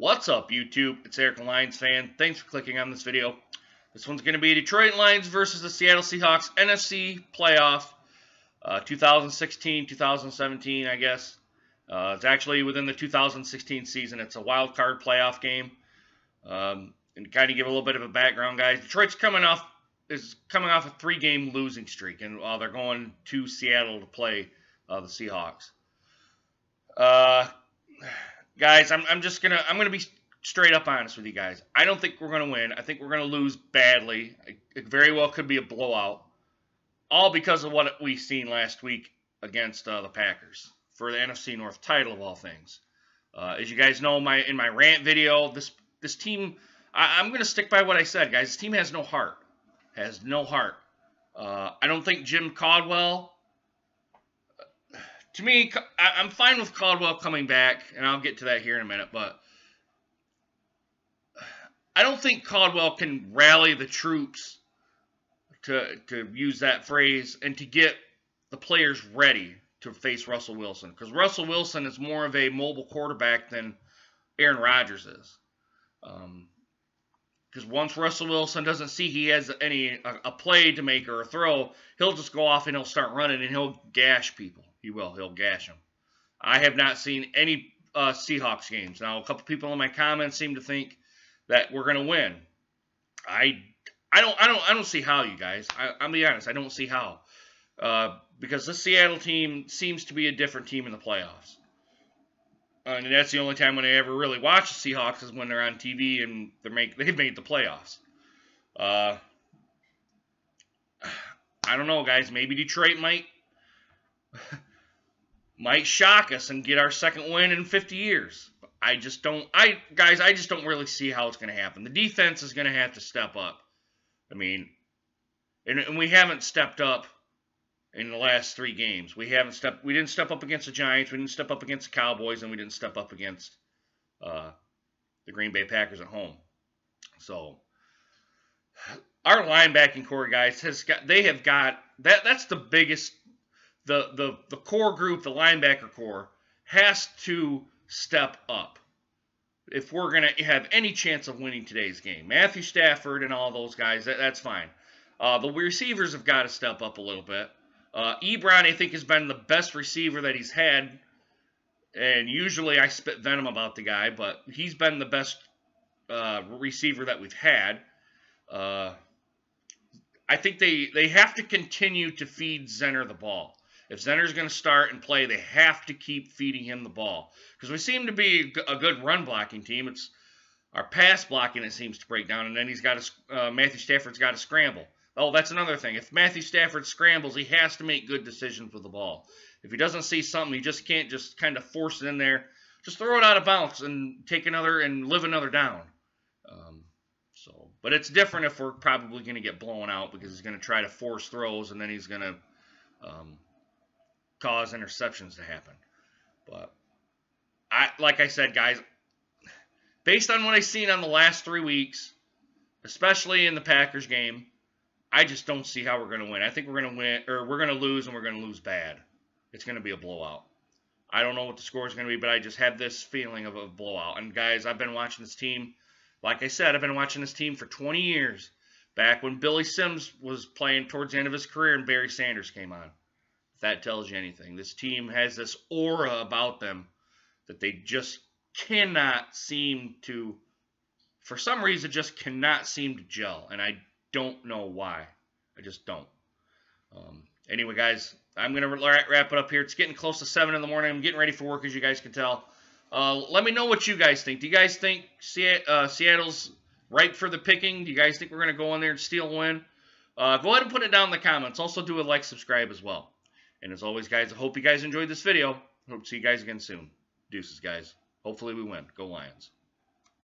What's up, YouTube? It's Eric, Lions fan. Thanks for clicking on this video. This one's going to be Detroit Lions versus the Seattle Seahawks NFC playoff, 2016-2017, uh, I guess. Uh, it's actually within the 2016 season. It's a wild card playoff game. Um, and kind of give a little bit of a background, guys. Detroit's coming off is coming off a three-game losing streak, and while they're going to Seattle to play uh, the Seahawks. Uh, guys, I'm, I'm just gonna I'm gonna be straight up honest with you guys. I don't think we're gonna win. I think we're gonna lose badly. It very well could be a blowout, all because of what we've seen last week against uh, the Packers for the NFC North title of all things. Uh, as you guys know, my in my rant video, this this team, I, am gonna stick by what I said, guys. This team has no heart. Has no heart. Uh, I don't think Jim Caldwell to me, I'm fine with Caldwell coming back, and I'll get to that here in a minute, but I don't think Caldwell can rally the troops, to, to use that phrase, and to get the players ready to face Russell Wilson. Because Russell Wilson is more of a mobile quarterback than Aaron Rodgers is. Because um, once Russell Wilson doesn't see he has any a, a play to make or a throw, he'll just go off and he'll start running and he'll gash people. He will. He'll gash them. I have not seen any uh, Seahawks games. Now, a couple people in my comments seem to think that we're going to win. I, I don't, I don't, I don't see how, you guys. I, I'll be honest. I don't see how, uh, because the Seattle team seems to be a different team in the playoffs. And that's the only time when I ever really watch the Seahawks is when they're on TV and they make they've made the playoffs. Uh, I don't know, guys. Maybe Detroit might might shock us and get our second win in 50 years. I just don't I guys, I just don't really see how it's going to happen. The defense is going to have to step up. I mean, and, and, we haven't stepped up in the last 3 games. We haven't stepped we didn't step up against the Giants, we didn't step up against the Cowboys and we didn't step up against uh, the Green Bay Packers at home. So our linebacking core guys has got they have got that that's the biggest the, the, the core group, the linebacker core, has to step up if we're going to have any chance of winning today's game. Matthew Stafford and all those guys, that, that's fine. Uh, the receivers have got to step up a little bit. Uh, Ebron, I think, has been the best receiver that he's had. And usually I spit venom about the guy, but he's been the best uh, receiver that we've had. Uh, I think they, they have to continue to feed Zenner the ball. If Zenner's going to start and play, they have to keep feeding him the ball because we seem to be a good run blocking team. It's our pass blocking that seems to break down, and then he's got a, uh, Matthew Stafford's got to scramble. Oh, that's another thing. If Matthew Stafford scrambles, he has to make good decisions with the ball. If he doesn't see something, he just can't just kind of force it in there. Just throw it out of bounds and take another and live another down. Um, so, but it's different if we're probably going to get blown out because he's going to try to force throws and then he's going to um, cause interceptions to happen. But I like I said, guys, based on what I've seen on the last three weeks, especially in the Packers game, I just don't see how we're going to win. I think we're going to win, or we're going to lose, and we're going to lose bad. It's going to be a blowout. I don't know what the score is going to be, but I just have this feeling of a blowout. And guys, I've been watching this team. Like I said, I've been watching this team for 20 years. Back when Billy Sims was playing towards the end of his career and Barry Sanders came on if that tells you anything. This team has this aura about them that they just cannot seem to, for some reason, just cannot seem to gel. And I don't know why. I just don't. Um, anyway, guys, I'm going to wrap it up here. It's getting close to 7 in the morning. I'm getting ready for work, as you guys can tell. Uh, let me know what you guys think. Do you guys think uh, Seattle's ripe for the picking? Do you guys think we're going to go in there and steal a win? Uh, go ahead and put it down in the comments. Also, do a like, subscribe as well. And as always, guys, I hope you guys enjoyed this video. Hope to see you guys again soon. Deuces, guys. Hopefully we win. Go Lions.